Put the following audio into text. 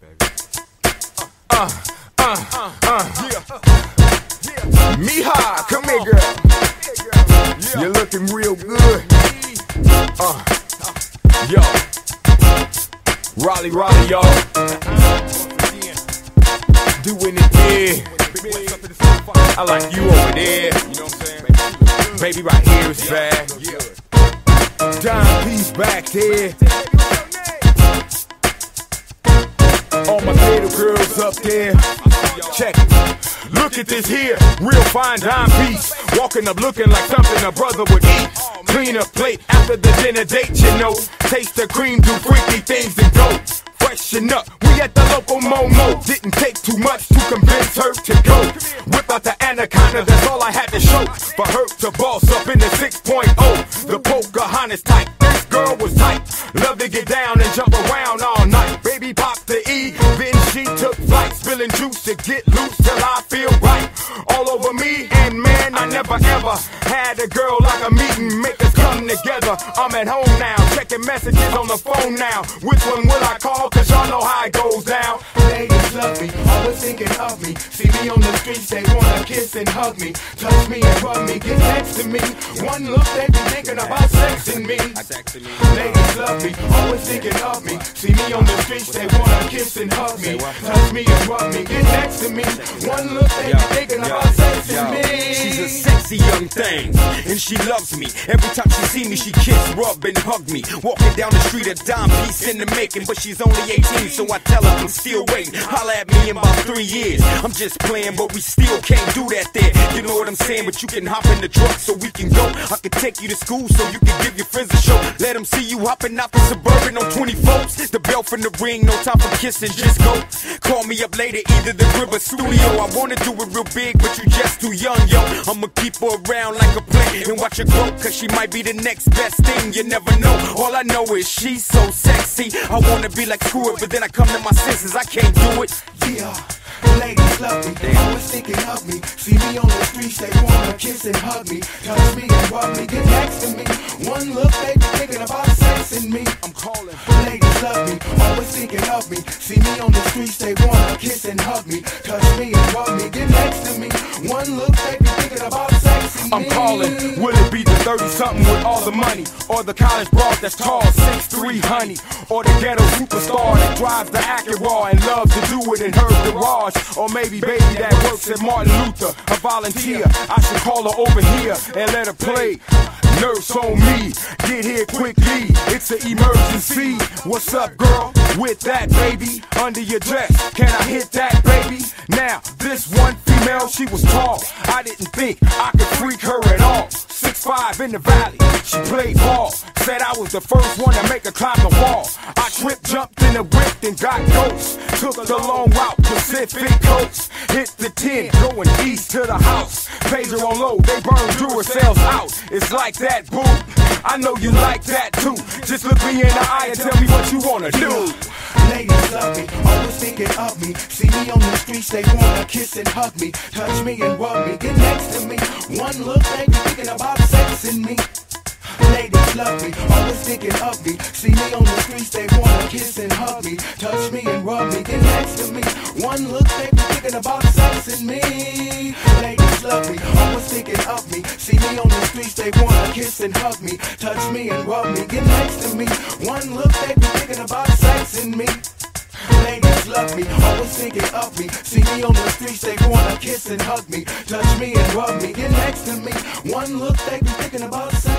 Uh, uh, uh, uh, yeah. Mija, come here, girl. You're looking real good. Uh, yo. Raleigh, Raleigh, y'all. Doing it big. I like you over there. Baby, right here is bad. Dime piece back there. Up there. Check. Look at this here, real fine dime piece. Walking up looking like something a brother would eat. Clean a plate after the dinner date, you know. Taste the cream, do freaky things and go. Freshen up, we at the local Momo. Didn't take too much to convince her to go. Whip out the anaconda, that's all I had to show. For her to boss up in the 6.0. The Pocahontas type, this girl was tight. Love to get down and jump around all night. Baby pop to get loose till I feel right. All over me, and man, I never ever had a girl like a meeting. Make come together. I'm at home now, checking messages on the phone now. Which one will I call? Cause y'all know how it goes down. Ladies love me, always thinking of me. See me on the streets, they wanna kiss and hug me. Touch me and rub me, get next to me. One look, they be thinking about sexing me. Ladies love me, always thinking of me. See me on the streets, they wanna kiss and hug me. Touch me and rub me, get next to me. One look, they be thinking about sexing me. Sexy young thing, and she loves me. Every time she see me, she kiss, rub, and hug me. Walking down the street, a dime piece in the making, but she's only 18, so I tell her I'm still waiting. Holla at me in about three years. I'm just playing, but we still can't do that there. You know what I'm saying? But you can hop in the truck so we can go. I can take you to school so you can give your friends a show. Let them see you hopping out the suburban on 24th. The bell from the ring, no time for kissing, just go. Call me up later, either the crib or studio. I wanna do it real big, but you just too young, yo. I'ma keep her around like a plant and watch her grow, cause she might be the next best thing. You never know. All I know is she's so sexy. I wanna be like screw but then I come to my senses. I can't do it. Yeah. Ladies love me, they always thinking of me. See me on the streets, they wanna kiss and hug me. Touch me and rub me, get next to me. One look, they be thinking about sexing me. I'm calling. Ladies love me, always thinking of me. See me on the streets, they wanna kiss and hug me. Touch me and rub me, get next to me. One look, they be I'm calling. Will it be the 30 something with all the money? Or the college broad that's tall, 6'3 honey? Or the ghetto superstar that drives the Acura and loves to do it in her garage? Or maybe baby that works at Martin Luther, a volunteer. I should call her over here and let her play. Nurse on me, get here quickly. It's an emergency. What's up, girl? With that baby under your dress, can I hit that baby? Now, this one female, she was tall. I didn't think I could freak her at all. Six five in the valley, she played ball. Said I was the first one to make her climb the wall. I tripped, jumped in the whip, and got ghost. Took the long route, Pacific coast. Hit the 10, going east to the house. Pager on low, they burn Duracells out. It's like that, boo. I know you like that too. Just look me in the eye and tell me what you wanna do. Ladies love me, always thinking of me. See me on the streets, they wanna kiss and hug me. Touch me and rub me, get next to me. One look, they be thinking about sexing me. Ladies love me, always thinking of me. See me on the streets, they wanna kiss and hug me. Touch me and rub me, get next to me. One look, they be thinking about sexing me. Ladies love me, always thinking of me. See me on the streets, they wanna kiss and hug me. Touch me and rub me, get next to me. One look, they be thinking about sexing me. Ladies love me, always thinking of me. See me on the streets, they wanna kiss and hug me. Touch me and rub me, get next to me. One look, they be thinking about me.